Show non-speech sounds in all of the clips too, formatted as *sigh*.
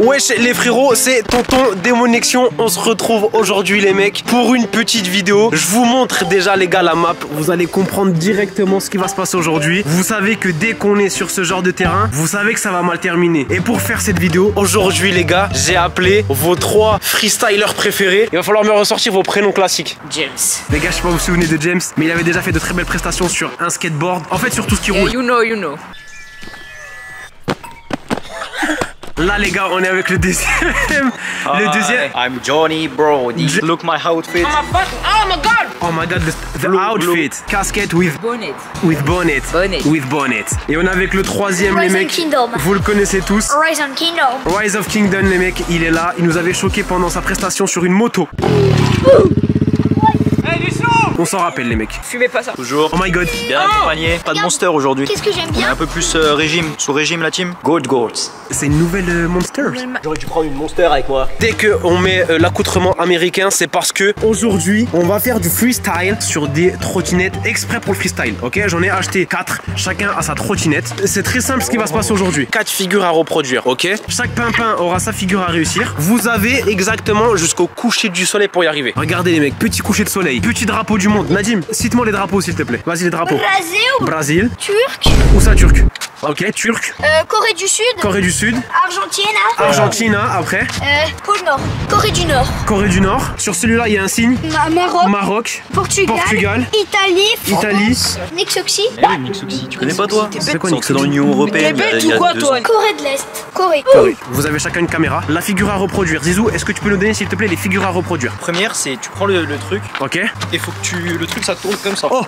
Wesh les frérots, c'est Tonton Démonexion. On se retrouve aujourd'hui les mecs pour une petite vidéo. Je vous montre déjà les gars la map. Vous allez comprendre directement ce qui va se passer aujourd'hui. Vous savez que dès qu'on est sur ce genre de terrain, vous savez que ça va mal terminer. Et pour faire cette vidéo, aujourd'hui les gars, j'ai appelé vos trois freestylers préférés. Il va falloir me ressortir vos prénoms classiques. James. Les gars, je sais pas vous vous souvenez de James, mais il avait déjà fait de très belles prestations sur un skateboard. En fait, sur tout ce qui Yeah, roule. you know, you know. Là les gars, on est avec le deuxième. le deuxième. I'm Johnny Brody. J- Look my outfit. Oh my god! Oh my god, the, the Blue, outfit. Casquette with Bonnet. With bonnet. Bonnet. With bonnet. Et on est avec le troisième, les Rise of mecs. Kingdom. Vous le connaissez tous. Rise on Kingdom. Rise of Kingdom, les mecs, il est là. Il nous avait choqué pendant sa prestation sur une moto. On s'en rappelle, les mecs. Fumez pas ça. Toujours Oh my god. bien accompagné. Pas de monster aujourd'hui. Qu'est-ce que j'aime On est bien un peu plus euh, régime. Sous régime la team. Goat Goats. C'est une nouvelle euh, Monster. J'aurais dû prendre une monster avec moi. Dès qu'on met euh, l'accoutrement américain, c'est parce que aujourd'hui, on va faire du freestyle sur des trottinettes exprès pour le freestyle. Ok, j'en ai acheté 4, chacun a sa trottinette. C'est très simple ce qui va se passer aujourd'hui. 4 figures à reproduire, ok? Chaque pimpin aura sa figure à réussir. Vous avez exactement jusqu'au coucher du soleil pour y arriver. Regardez les mecs, petit coucher de soleil, petit drapeau du monde. Nadim, cite-moi les drapeaux s'il te plaît. Vas-y les drapeaux. Brésil, Brésil, Turc, où ça turc? Ok, turc, euh, Corée du Sud, Corée du Sud, Argentine, Argentine, hein, après, euh, Pôle Nord, Corée du Nord, Corée du Nord. Sur celui-là, il y a un signe. Ma- Maroc, Maroc, Portugal, Portugal, Italie, Italie. France, Nixoxy, Eh oui, Mixoxy. Tu connais pas toi C'est quoi C'est dans l'Union Européenne. T'es il y a- bête il y a ou quoi, deux toi ans. Corée de l'Est, Corée. Corée. Vous avez chacun une caméra. La figure à reproduire. Zizou, est-ce que tu peux nous donner, s'il te plaît, les figures à reproduire Première, c'est tu prends le, le truc Ok et faut que tu le truc ça tourne comme ça. Oh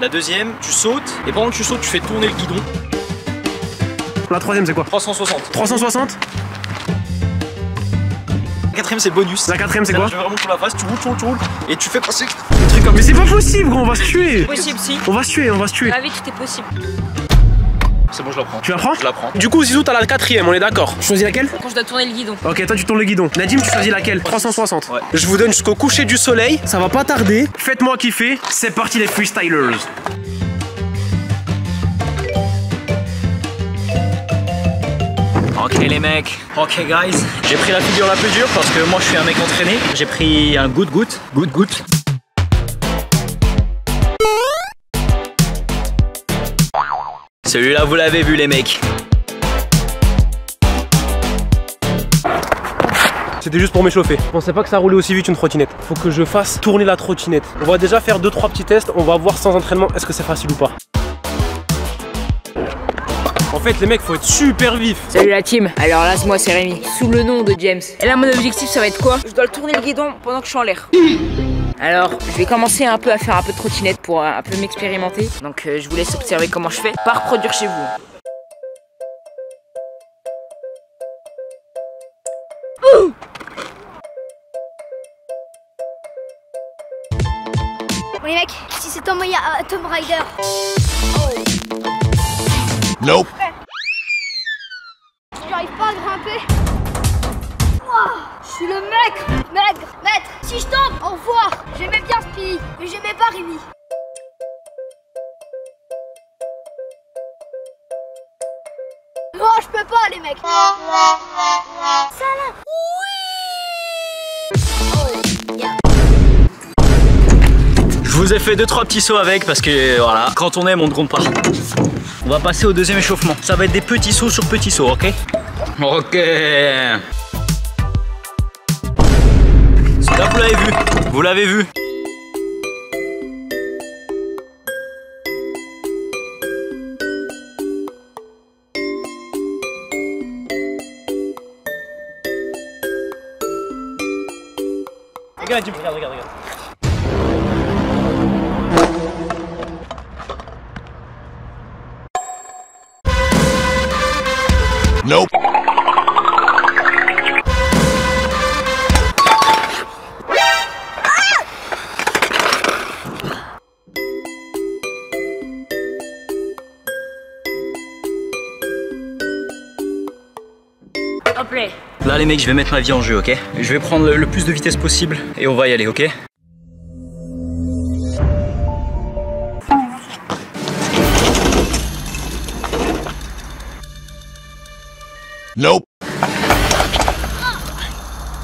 La deuxième, tu sautes et pendant que tu sautes, tu fais tourner le guidon. La troisième, c'est quoi 360. 360 La quatrième, c'est le bonus. La quatrième, c'est quoi Je vais vraiment pour la face, tu roules, tu roules, tu roules et tu fais passer des trucs comme Mais c'est pas possible, gros, on va se tuer Possible, si. On va se tuer, on va se tuer La vie, tout est possible. C'est bon, je la prends. Tu la prends Je la prends. Du coup, Zizou, t'as la quatrième, on est d'accord Tu choisis laquelle Quand je dois tourner le guidon. Ok, toi tu tournes le guidon. Nadim, tu choisis laquelle 360. Ouais. Je vous donne jusqu'au coucher du soleil. Ça va pas tarder. Faites-moi kiffer. C'est parti les freestylers. Ok les mecs, ok guys, j'ai pris la figure la plus dure parce que moi je suis un mec entraîné. J'ai pris un good good, good good. Celui-là vous l'avez vu les mecs. C'était juste pour m'échauffer. Je pensais pas que ça roulait aussi vite une trottinette. Faut que je fasse tourner la trottinette. On va déjà faire 2-3 petits tests. On va voir sans entraînement est-ce que c'est facile ou pas. En fait, les mecs, faut être super vif. Salut la team. Alors là, moi, c'est Rémi. Sous le nom de James. Et là, mon objectif, ça va être quoi? Je dois le tourner le guidon pendant que je suis en l'air. Alors, je vais commencer un peu à faire un peu de trottinette pour euh, un peu m'expérimenter. Donc, euh, je vous laisse observer comment je fais. Pas reproduire chez vous. Bon les mecs, si c'est Tom, à Tomb Raider. Nope. Je suis le mec, mec, maître. Si je tombe, au revoir. J'aimais bien Speedy, mais j'aimais pas Rémi. Non, je peux pas les mecs. Ça là. Je vous ai fait deux trois petits sauts avec parce que voilà, quand on aime on ne compte pas. On va passer au deuxième échauffement. Ça va être des petits sauts sur petits sauts, ok? Ok. Là vous l'avez vu, vous l'avez vu. Regarde, regarde, regarde, regarde. Nope. Hop là. Là les mecs, je vais mettre ma vie en jeu, ok? Je vais prendre le, le plus de vitesse possible et on va y aller, ok? Nope.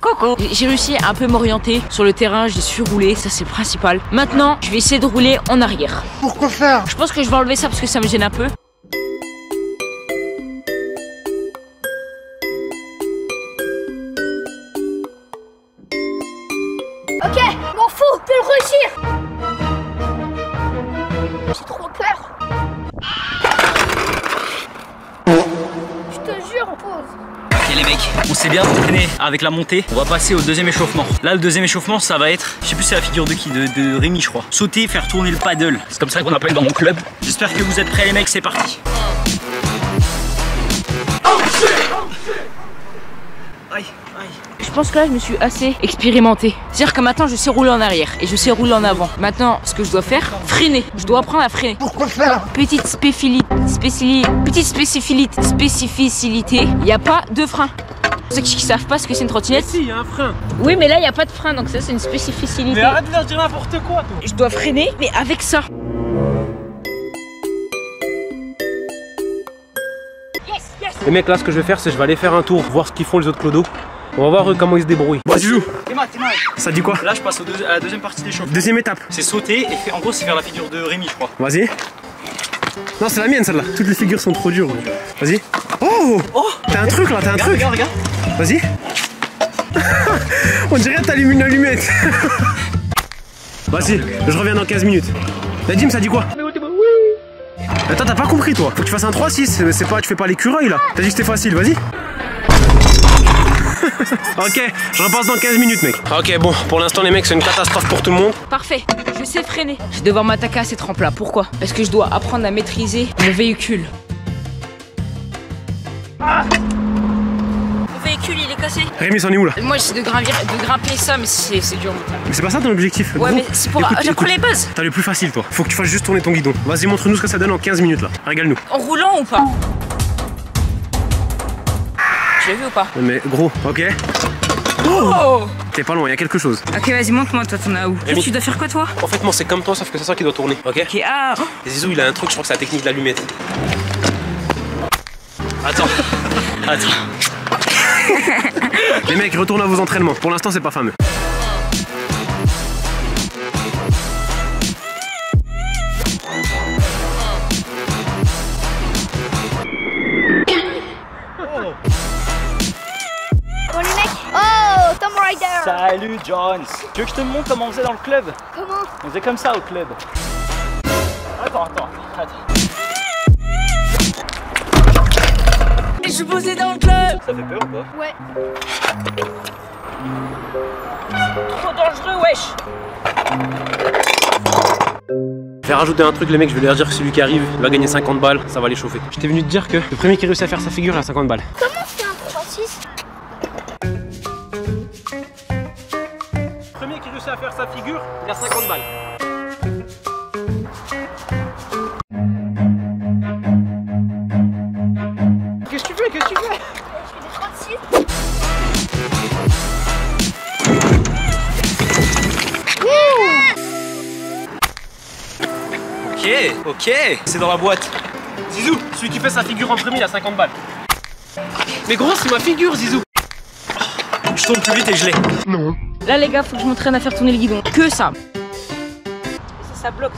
Coco J'ai réussi à un peu m'orienter sur le terrain, j'ai su rouler, ça c'est le principal. Maintenant, je vais essayer de rouler en arrière. Pourquoi faire? Je pense que je vais enlever ça parce que ça me gêne un peu. S'est bien entraîné avec la montée. On va passer au deuxième échauffement. Là, le deuxième échauffement, ça va être, je sais plus c'est la figure de qui, de, de Rémi, je crois. Sauter, faire tourner le paddle. C'est comme ça qu'on appelle dans mon club. J'espère que vous êtes prêts les mecs, c'est parti. Aïe, aïe. Je pense que là, je me suis assez expérimenté. C'est-à-dire que maintenant, je sais rouler en arrière et je sais rouler en avant. Maintenant, ce que je dois faire, freiner. Je dois apprendre à freiner. Pourquoi faire Petite spécificité, petite spécificité, spécificité, il n'y a pas de frein. Pour ceux qui ne savent pas ce que c'est une trottinette. Si, il y a un frein. Oui, mais là, il n'y a pas de frein, donc ça, c'est une spécificité. de leur dire n'importe quoi, toi. Je dois freiner, mais avec ça. Les mecs, là, ce que je vais faire, c'est je vais aller faire un tour, voir ce qu'ils font les autres clodos. On va voir eux, comment ils se débrouillent. Vas-y, joue. Ça dit quoi Là, je passe au deux- à la deuxième partie d'échauffement. Deuxième étape. C'est sauter et fait- en gros, c'est faire la figure de Rémi, je crois. Vas-y. Non, c'est la mienne celle-là. Toutes les figures sont trop dures. Vas-y. Oh Oh T'as un truc là, t'as un Regarde, truc. regarde, regarde. Vas-y. *laughs* On dirait que t'allumes une allumette. *laughs* Vas-y, je reviens dans 15 minutes. Nadim, ça dit quoi? Attends, t'as pas compris toi. Faut que tu fasses un 3-6. C'est pas, tu fais pas l'écureuil là. T'as dit que c'était facile, vas-y. *laughs* ok, je repasse dans 15 minutes, mec. Ok, bon, pour l'instant, les mecs, c'est une catastrophe pour tout le monde. Parfait, je sais freiner. Je vais devoir m'attaquer à ces tremplins. Pourquoi? Parce que je dois apprendre à maîtriser mon véhicule. Mon Rémi, c'en est où là Moi, j'essaie de, gravir, de grimper ça, mais c'est dur. Mais c'est pas ça ton objectif. Ouais, Gros, mais c'est pour. écoute, J'apprends écoute, les bases. T'as le plus facile, toi. Faut que tu fasses juste tourner ton guidon. Vas-y, montre-nous ce que ça donne en 15 minutes là. Régale-nous. En roulant ou pas Tu l'as vu ou pas Mais gros, ok. Oh T'es pas loin, il y a quelque chose. Ok, vas-y, montre-moi, toi, t'en as où Rémi. Tu dois faire quoi, toi En fait, moi, c'est comme toi, sauf que c'est ça qui doit tourner. Ok Ok, ah Zizou, il a un truc, je crois que c'est la technique de l'allumette. Attends. *laughs* Attends. Les mecs, retournez à vos entraînements. Pour l'instant, c'est pas fameux. Bon les mecs. Oh, Tom Rider. Salut Jones. Tu veux que je te montre comment on faisait dans le club Comment? On faisait comme ça au club. Attends, attends, attends. Je suis posé dans le club Ça fait peur ou pas Ouais. Trop dangereux, wesh Je vais rajouter un truc, les mecs, je vais leur dire que celui qui arrive va gagner 50 balles, ça va les chauffer. Je t'ai venu te dire que le premier qui réussit à faire sa figure, il a 50 balles. Comment c'est un 3-6 Le premier qui réussit à faire sa figure, il a 50 balles. Ok. C'est dans la boîte. Zizou, celui qui fait sa figure en premier, il a 50 balles. Mais gros, c'est ma figure, Zizou. Je tourne plus vite et je l'ai. Là, les gars, faut que je m'entraîne à faire tourner le guidon. Que ça Ça, ça bloque.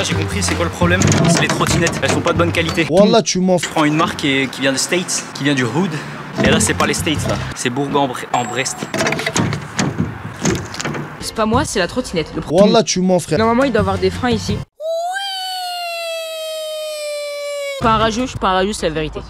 Gars, j'ai compris, c'est quoi le problème? C'est les trottinettes. Elles sont pas de bonne qualité. Wallah, tu m'en Je prends une marque qui, qui vient des States, qui vient du Hood. Et là, c'est pas les States, là. C'est Bourg-en-Brest. C'est pas moi, c'est la trottinette. Le problème. Wallah, tu mens, frère. Normalement, il doit avoir des freins ici. Pas un rageux, je suis pas un rageux, c'est la vérité.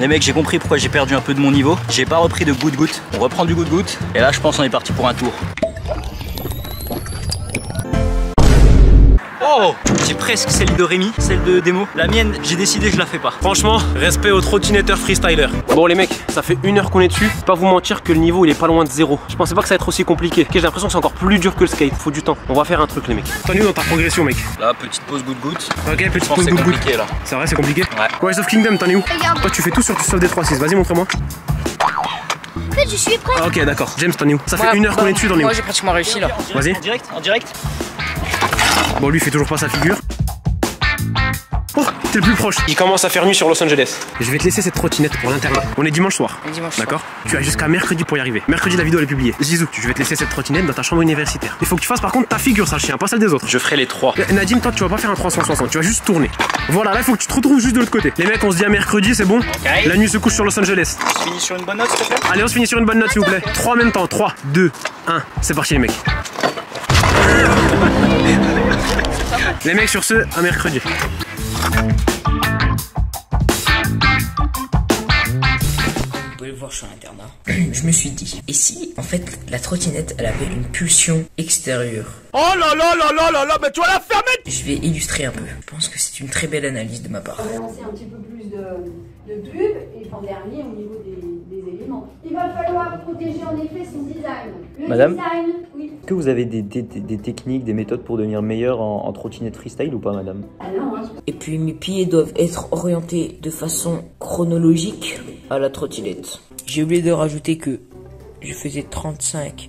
Les mecs, j'ai compris pourquoi j'ai perdu un peu de mon niveau. J'ai pas repris de goutte-goutte. On reprend du goutte-goutte. Et là, je pense qu'on est parti pour un tour. Oh Oh J'ai presque celle de Rémi, celle de démo. La mienne, j'ai décidé, je la fais pas. Franchement, respect aux trottinetteurs freestylers. Bon les mecs, ça fait une heure qu'on est dessus. Pas vous mentir que le niveau il est pas loin de zéro. Je pensais pas que ça allait être aussi compliqué. Ok, j'ai l'impression que c'est encore plus dur que le skate. Faut du temps. On va faire un truc les mecs. T'en es où dans ta progression mec Là, petite pause goutte-goutte. Ok, Je petite pense pause que good. compliqué là. C'est vrai, c'est compliqué Ouais. Rise of Kingdom, t'en es où Regarde. Toi tu fais tout sur du sauf des 3-6. Vas-y, montre-moi. En fait, je suis prêt. Ah, ok, d'accord. James, t'en es où Ça fait Moi, une heure qu'on bah, est dessus, t'en es où Moi j'ai pratiquement réussi là. Vas-y. En direct, en direct. Bon, lui il fait toujours pas sa figure. Oh, t'es le plus proche. Il commence à faire nuit sur Los Angeles. Je vais te laisser cette trottinette pour l'internat. On est dimanche soir. On est dimanche soir. D'accord? Tu as jusqu'à mercredi pour y arriver. Mercredi, la vidéo elle est publiée. Zizou, je vais te laisser cette trottinette dans ta chambre universitaire. Il faut que tu fasses par contre ta figure, sale chien, pas celle des autres. Je ferai les trois. Eh, Nadim, toi tu vas pas faire un 360, tu vas juste tourner. Voilà, là il faut que tu te retrouves juste de l'autre côté. Les mecs, on se dit à mercredi, c'est bon? La nuit se couche sur Los Angeles. Je finis sur une bonne note, s'il te plaît? Allez, on se finit sur une bonne note s'il vous plaît. 3 en même temps, 3, 2, 1. C'est parti les mecs. Les mecs sur ce, à mercredi. Vous pouvez le voir, je suis à l'internat. *clears throat* Je me suis dit, et si en fait la trottinette elle avait une pulsion extérieure? Oh là là là là là là, mais tu vas la fermer Je vais illustrer un peu. Je pense que c'est une très belle analyse de ma part. lancer un petit peu plus de, de pub et en dernier au niveau des, des éléments. Il va falloir protéger en effet son design. Le Madame design, que vous avez des, des- des- des techniques, des méthodes pour devenir meilleur en, en trottinette freestyle ou pas, madame? Ah non, hein. Et puis mes pieds doivent être orientés de façon chronologique à la trottinette. J'ai oublié de rajouter que je faisais 35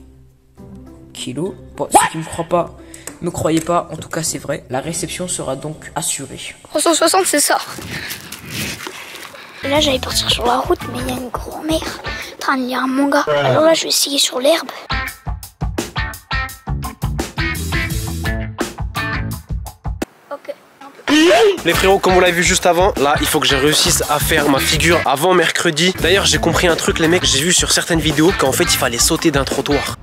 kilos. Bon, ceux qui me croient pas, me croyez pas, en tout cas c'est vrai. La réception sera donc assurée. 360, c'est ça. Là, j'allais partir sur la route, mais il y a une grand-mère en train de lire un manga. Alors là, je vais essayer sur l'herbe. Les frérots, comme vous l'avez vu juste avant, là, il faut que je réussisse à faire ma figure avant mercredi. D'ailleurs, j'ai compris un truc, les mecs, j'ai vu sur certaines vidéos qu'en fait, il fallait sauter d'un trottoir.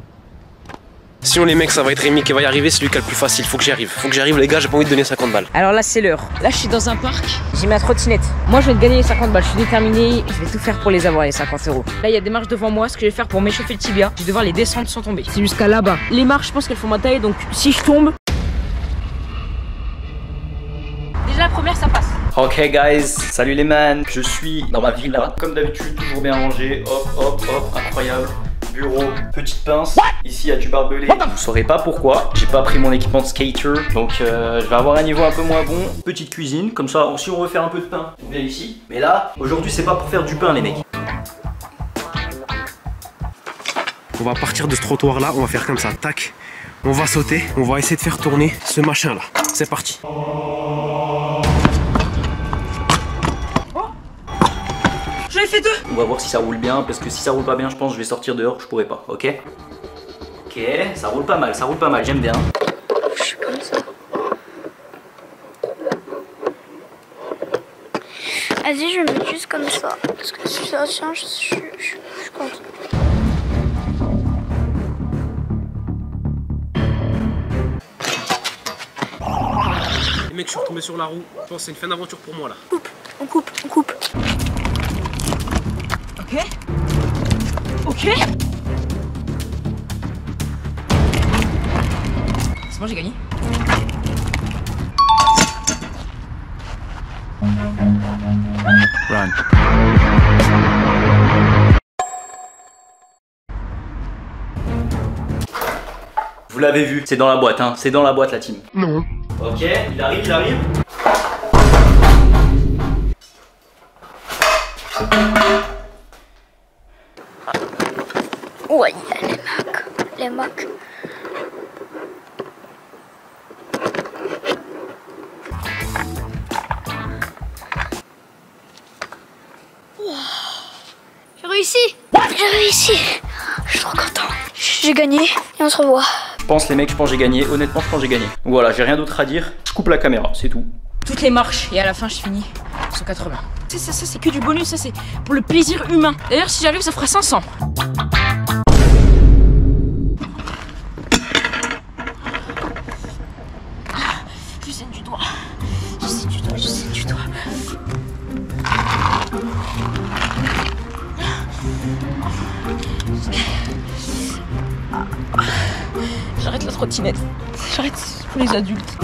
Sinon, les mecs, ça va être Rémi qui va y arriver, c'est lui qui a le plus facile. Faut que j'y arrive. Faut que j'y arrive, les gars, j'ai pas envie de donner 50 balles. Alors là, c'est l'heure. Là, je suis dans un parc. J'ai ma trottinette. Moi, je vais te gagner les 50 balles. Je suis déterminée. Je vais tout faire pour les avoir, les 50 euros. Là, il y a des marches devant moi. Ce que je vais faire pour m'échauffer le tibia, je vais devoir les descendre sans tomber. C'est jusqu'à là-bas. Les marches, je pense qu'elles font ma taille. Donc, si je tombe. Ok guys, salut les man, je suis dans ma villa, comme d'habitude, toujours bien rangé, hop hop hop, incroyable. Bureau, petite pince, ici il y a du barbelé, vous saurez pas pourquoi, j'ai pas pris mon équipement de skater, donc euh, je vais avoir un niveau un peu moins bon. Petite cuisine, comme ça si on veut faire un peu de pain, on vient ici. Mais là, aujourd'hui c'est pas pour faire du pain les mecs. On va partir de ce trottoir là, on va faire comme ça, tac. On va sauter, on va essayer de faire tourner ce machin là. C'est parti. Ai fait deux. On va voir si ça roule bien, parce que si ça roule pas bien, je pense que je vais sortir dehors, je pourrais pas, ok? Ok, ça roule pas mal, ça roule pas mal, j'aime bien. Vas-y, je vais mettre juste comme ça. Parce que si ça tient, je, je, je, je suis. Les mecs, je suis retombé sur la roue. Je pense que c'est une fin d'aventure pour moi là. Coupe, on coupe. Ok. Ok. C'est bon, j'ai gagné. Vous l'avez vu, c'est dans la boîte, hein, c'est dans la boîte la team. Non. Ok, il arrive, il arrive. Je suis trop content. J'ai gagné et on se revoit. Je pense les mecs, je pense que j'ai gagné. Honnêtement, je pense que j'ai gagné. Voilà, j'ai rien d'autre à dire. Je coupe la caméra, c'est tout. Toutes les marches et à la fin, je finis 180. Ça, ça, ça c'est que du bonus. Ça, c'est pour le plaisir humain. D'ailleurs, si j'arrive, ça fera 500. Trottinette. J'arrête pour les adultes.